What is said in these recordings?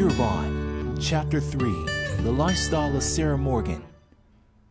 Pure Bond, Chapter 3 The Lifestyle of Sarah Morgan.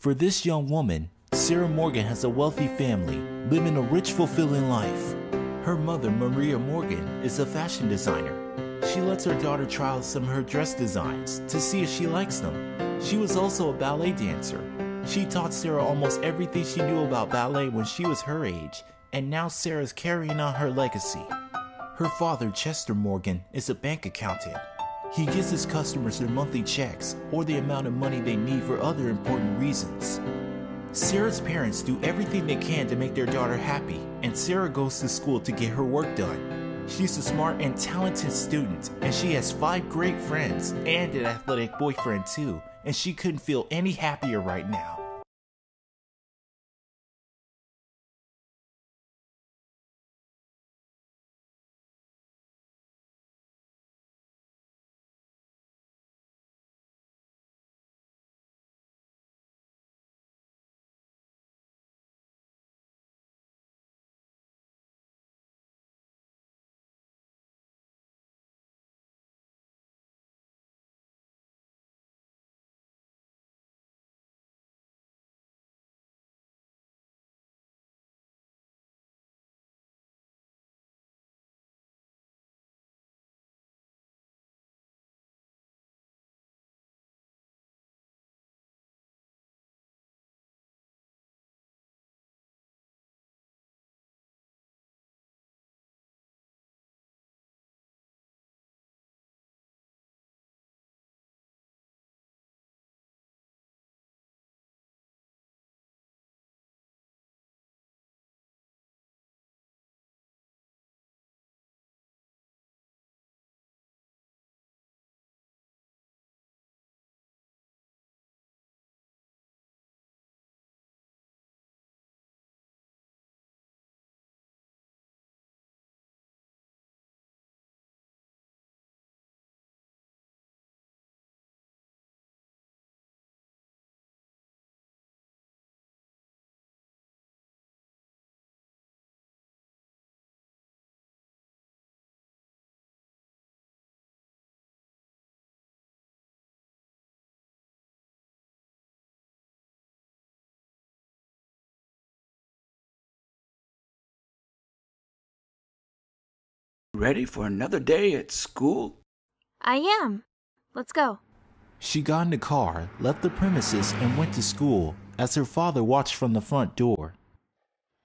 For this young woman, Sarah Morgan has a wealthy family, living a rich, fulfilling life. Her mother, Maria Morgan, is a fashion designer. She lets her daughter try some of her dress designs to see if she likes them. She was also a ballet dancer. She taught Sarah almost everything she knew about ballet when she was her age, and now Sarah's carrying on her legacy. Her father, Chester Morgan, is a bank accountant. He gives his customers their monthly checks or the amount of money they need for other important reasons. Sarah's parents do everything they can to make their daughter happy, and Sarah goes to school to get her work done. She's a smart and talented student, and she has five great friends and an athletic boyfriend too, and she couldn't feel any happier right now. Ready for another day at school? I am. Let's go. She got in the car, left the premises, and went to school as her father watched from the front door.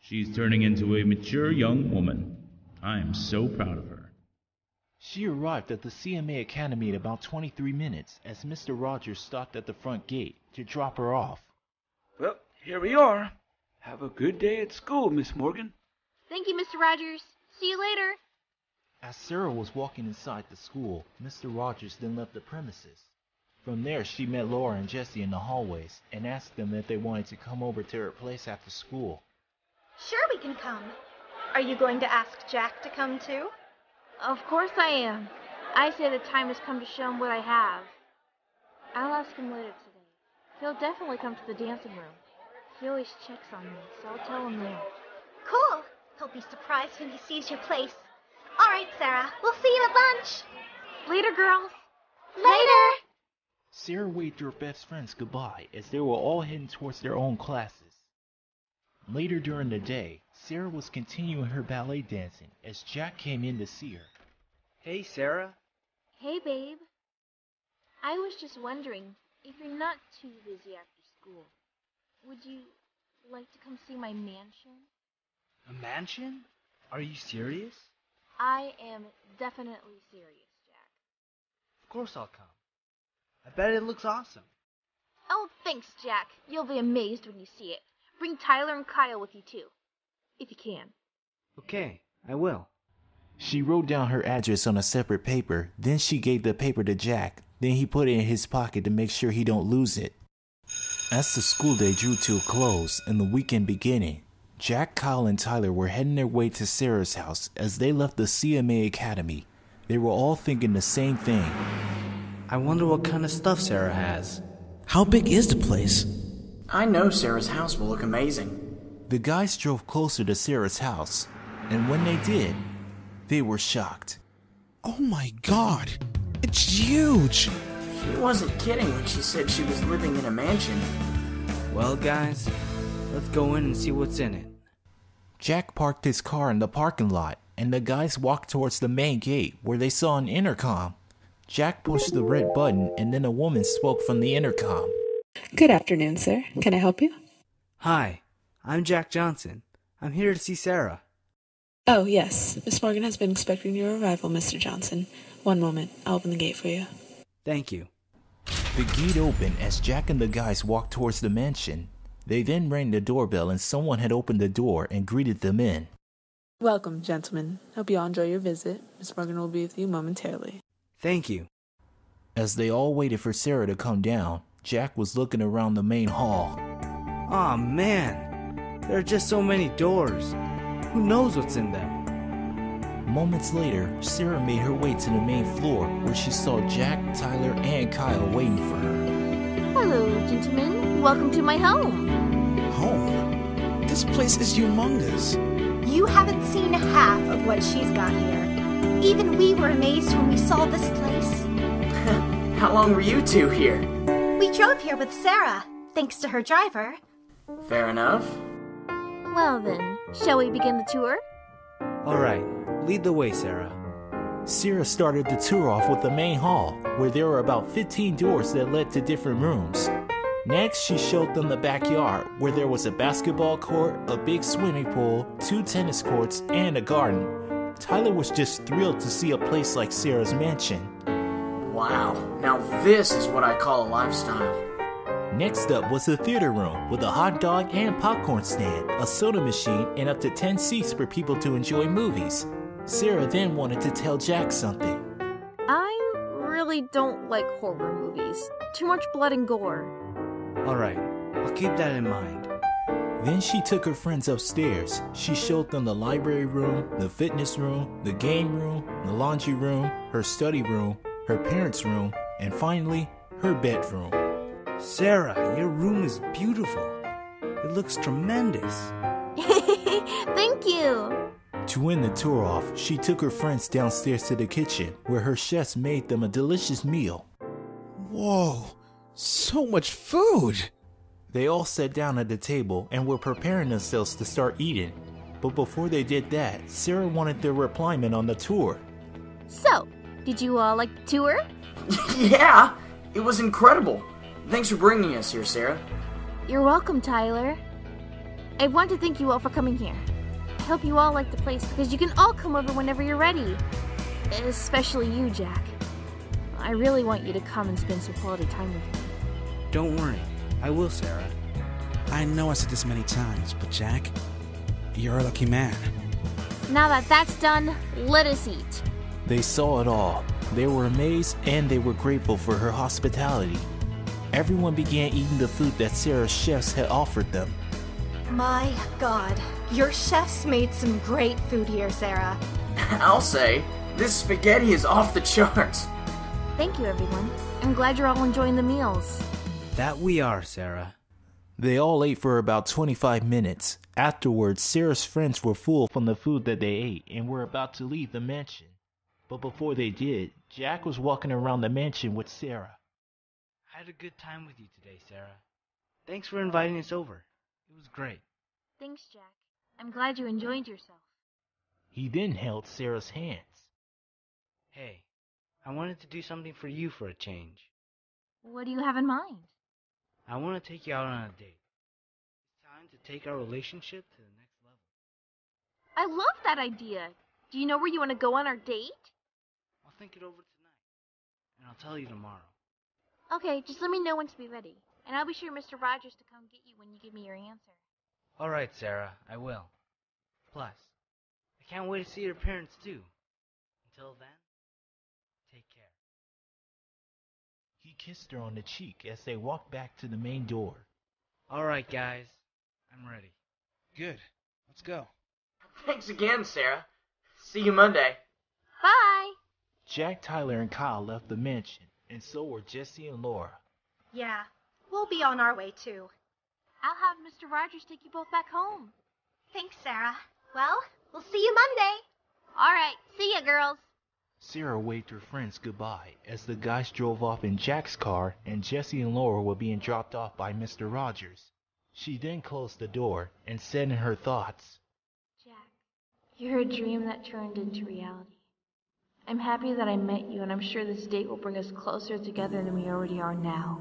She's turning into a mature young woman. I am so proud of her. She arrived at the CMA Academy in about 23 minutes as Mr. Rogers stopped at the front gate to drop her off. Well, here we are. Have a good day at school, Miss Morgan. Thank you, Mr. Rogers. See you later. As Sarah was walking inside the school, Mr. Rogers then left the premises. From there, she met Laura and Jessie in the hallways and asked them if they wanted to come over to her place after school. Sure, we can come. Are you going to ask Jack to come too? Of course I am. I say the time has come to show him what I have. I'll ask him later today. He'll definitely come to the dancing room. He always checks on me, so I'll tell him there. Cool. He'll be surprised when he sees your place. All right, Sarah. We'll see you at lunch. Later, girls. Later. Sarah waved her best friends goodbye as they were all heading towards their own classes. Later during the day, Sarah was continuing her ballet dancing as Jack came in to see her. Hey, Sarah. Hey, babe. I was just wondering if you're not too busy after school, would you like to come see my mansion? A mansion? Are you serious? I am definitely serious, Jack. Of course I'll come. I bet it looks awesome. Oh, thanks, Jack. You'll be amazed when you see it. Bring Tyler and Kyle with you, too. If you can. Okay, I will. She wrote down her address on a separate paper, then she gave the paper to Jack. Then he put it in his pocket to make sure he don't lose it. As the school day drew to a close and the weekend beginning, Jack, Kyle, and Tyler were heading their way to Sarah's house as they left the CMA Academy. They were all thinking the same thing. I wonder what kind of stuff Sarah has. How big is the place? I know Sarah's house will look amazing. The guys drove closer to Sarah's house, and when they did, they were shocked. Oh my god! It's huge! She wasn't kidding when she said she was living in a mansion. Well, guys, let's go in and see what's in it. Jack parked his car in the parking lot, and the guys walked towards the main gate where they saw an intercom. Jack pushed the red button, and then a woman spoke from the intercom. Good afternoon, sir. Can I help you? Hi, I'm Jack Johnson. I'm here to see Sarah. Oh, yes. Miss Morgan has been expecting your arrival, Mr. Johnson. One moment. I'll open the gate for you. Thank you. The gate opened as Jack and the guys walked towards the mansion. They then rang the doorbell, and someone had opened the door and greeted them in. Welcome, gentlemen. Hope you all enjoy your visit. Miss Morgan will be with you momentarily. Thank you. As they all waited for Sarah to come down, Jack was looking around the main hall. Aw, man. There are just so many doors. Who knows what's in them? Moments later, Sarah made her way to the main floor where she saw Jack, Tyler, and Kyle waiting for her. Hello, gentlemen. Welcome to my home. Home? This place is humongous. You haven't seen half of what she's got here. Even we were amazed when we saw this place. How long were you two here? We drove here with Sarah, thanks to her driver. Fair enough. Well then, shall we begin the tour? All right, lead the way, Sarah. Sarah started the tour off with the main hall, where there were about 15 doors that led to different rooms. Next, she showed them the backyard, where there was a basketball court, a big swimming pool, two tennis courts, and a garden. Tyler was just thrilled to see a place like Sarah's mansion. Wow, now this is what I call a lifestyle. Next up was the theater room with a hot dog and popcorn stand, a soda machine, and up to 10 seats for people to enjoy movies. Sarah then wanted to tell Jack something. I really don't like horror movies. Too much blood and gore. All right, I'll keep that in mind. Then she took her friends upstairs. She showed them the library room, the fitness room, the game room, the laundry room, her study room, her parents' room, and finally, her bedroom. Sarah, your room is beautiful. It looks tremendous. Thank you. To end the tour off, she took her friends downstairs to the kitchen, where her chefs made them a delicious meal. Whoa, so much food! They all sat down at the table and were preparing themselves to start eating. But before they did that, Sarah wanted their replyment on the tour. So, did you all like the tour? yeah, it was incredible. Thanks for bringing us here, Sarah. You're welcome, Tyler. I want to thank you all for coming here. I hope you all like the place because you can all come over whenever you're ready. Especially you, Jack. I really want you to come and spend some quality time with me. Don't worry, I will, Sarah. I know I said this many times, but Jack, you're a lucky man. Now that that's done, let us eat. They saw it all. They were amazed and they were grateful for her hospitality. Everyone began eating the food that Sarah's chefs had offered them. My god, your chefs made some great food here, Sarah. I'll say, this spaghetti is off the charts. Thank you, everyone. I'm glad you're all enjoying the meals. That we are, Sarah. They all ate for about 25 minutes. Afterwards, Sarah's friends were full from the food that they ate and were about to leave the mansion. But before they did, Jack was walking around the mansion with Sarah. I had a good time with you today, Sarah. Thanks for inviting us over. It was great. Thanks, Jack. I'm glad you enjoyed yourself. He then held Sarah's hands. Hey, I wanted to do something for you for a change. What do you have in mind? I want to take you out on a date. It's time to take our relationship to the next level. I love that idea. Do you know where you want to go on our date? I'll think it over tonight, and I'll tell you tomorrow. Okay, just let me know when to be ready. And I'll be sure Mr. Rogers to come get you when you give me your answer. All right, Sarah, I will. Plus, I can't wait to see your parents too. Until then, take care. He kissed her on the cheek as they walked back to the main door. All right, guys, I'm ready. Good. Let's go. Thanks again, Sarah. See you Monday. Bye! Jack, Tyler, and Kyle left the mansion, and so were Jessie and Laura. Yeah, we'll be on our way too. I'll have Mr. Rogers take you both back home. Thanks, Sarah. Well, we'll see you Monday. All right, see ya, girls. Sarah waved her friends goodbye as the guys drove off in Jack's car and Jessie and Laura were being dropped off by Mr. Rogers. She then closed the door and said in her thoughts, Jack, you're a dream that turned into reality. I'm happy that I met you, and I'm sure this date will bring us closer together than we already are now.